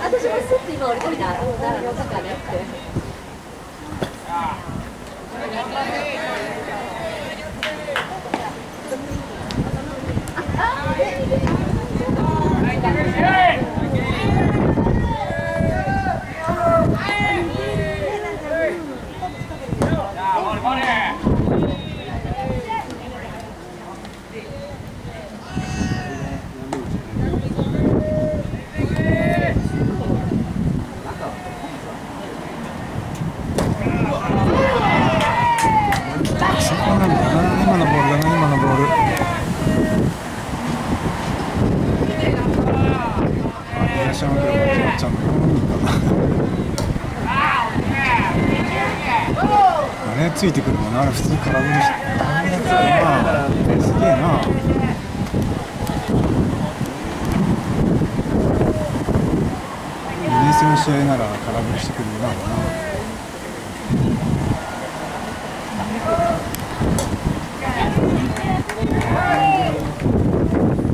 私もスッと今降りてみたら、奈良の坂ねって。そこなんだな今のボールだな今のボール東山君はちゃんとこのいいかあれついてくるもんなあれ普通に空振りして空振りだったなすげえな。2年生の試合なら空振りしてくるよな。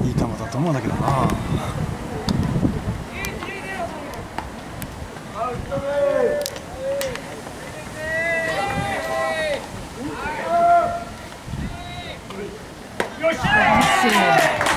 いい球だと思うんだけどな。 역시!